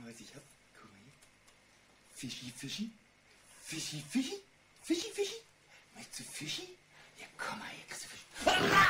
mal, was ich hab. Guck mal hier. Fischi, Fischi. Fischi, Fischi. Fischi, Fischi. Möchtest du Fischi? Ja, komm mal her, kriegst du Fischi. Ah!